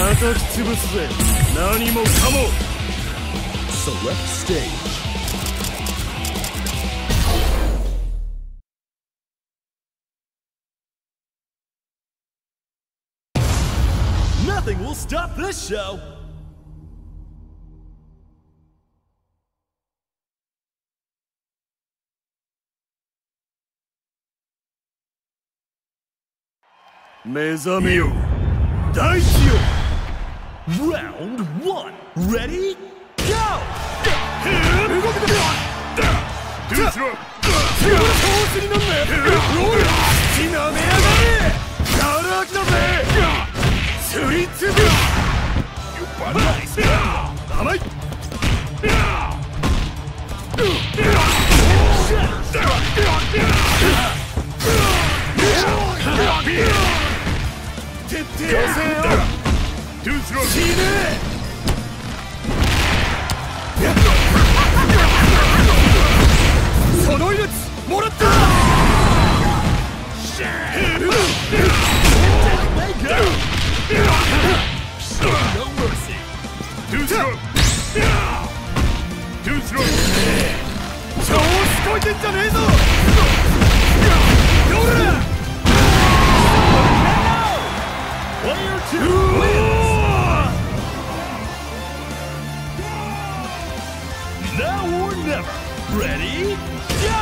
叩き潰すぜ何もかも Select stage. Nothing will stop this show! Mezame Daisyo! Round one! Ready? Go! トゥースロー調子になんなよロール好きなめやがれガラ空きだぜスリッツブナイス甘い徹底せよ Too slow 死ねその命もらった Too slow Too slow 調子こいてんじゃねえぞ Now or never! Ready? Go!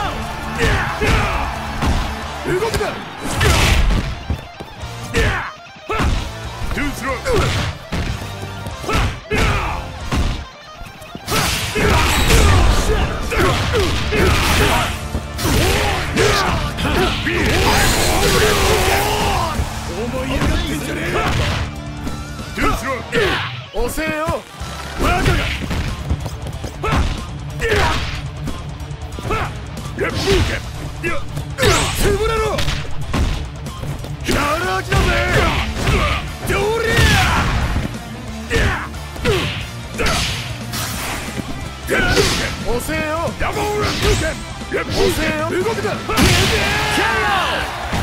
ゃ遅えよダブルレップーケレップー遅えよ動くな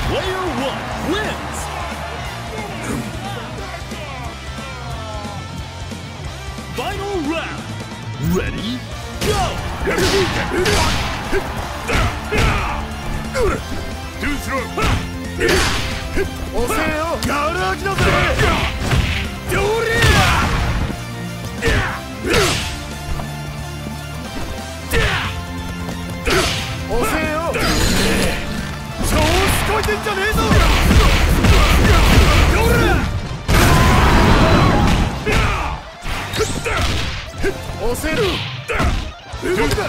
Player 1 wins! Final round! Ready? Go! レップーケトゥースローじゃねえぞどれ遅える。動くな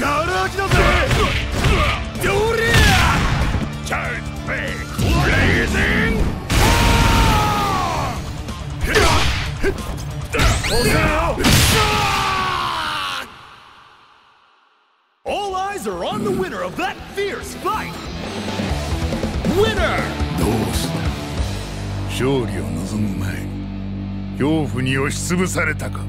ガラ空きだぜどりチャージベイクレイジン遅えよ eyes are on the winner of that fierce fight! Winner! どうした勝利を望む前に恐怖に押しつぶされたか